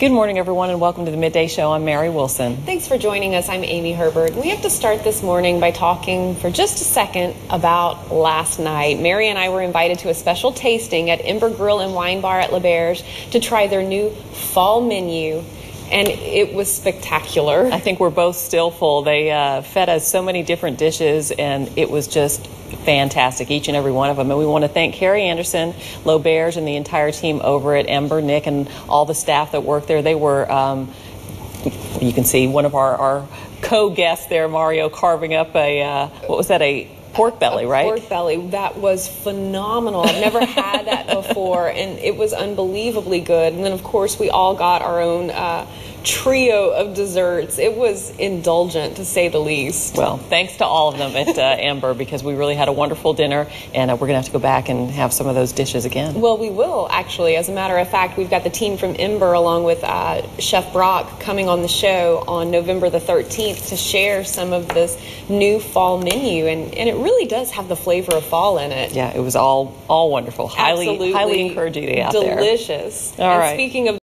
Good morning, everyone, and welcome to the Midday Show. I'm Mary Wilson. Thanks for joining us. I'm Amy Herbert. We have to start this morning by talking for just a second about last night. Mary and I were invited to a special tasting at Ember Grill and Wine Bar at L'Auberge to try their new fall menu. And it was spectacular. I think we're both still full. They uh, fed us so many different dishes, and it was just fantastic, each and every one of them. And we want to thank Carrie Anderson, L'Auberge, and the entire team over at Ember, Nick, and all the staff that worked there. They were, um, you can see one of our, our co-guests there, Mario, carving up a, uh, what was that, a pork belly, right? Pork belly. That was phenomenal. I've never had that before, and it was unbelievably good. And then, of course, we all got our own. Uh, trio of desserts. It was indulgent, to say the least. Well, thanks to all of them at uh, Ember because we really had a wonderful dinner, and uh, we're going to have to go back and have some of those dishes again. Well, we will, actually. As a matter of fact, we've got the team from Ember along with uh, Chef Brock coming on the show on November the 13th to share some of this new fall menu, and, and it really does have the flavor of fall in it. Yeah, it was all all wonderful. Highly, Absolutely highly encourage you to get out delicious. there. All and right. speaking of